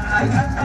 I'm